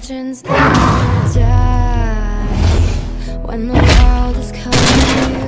legends never die When the world is coming.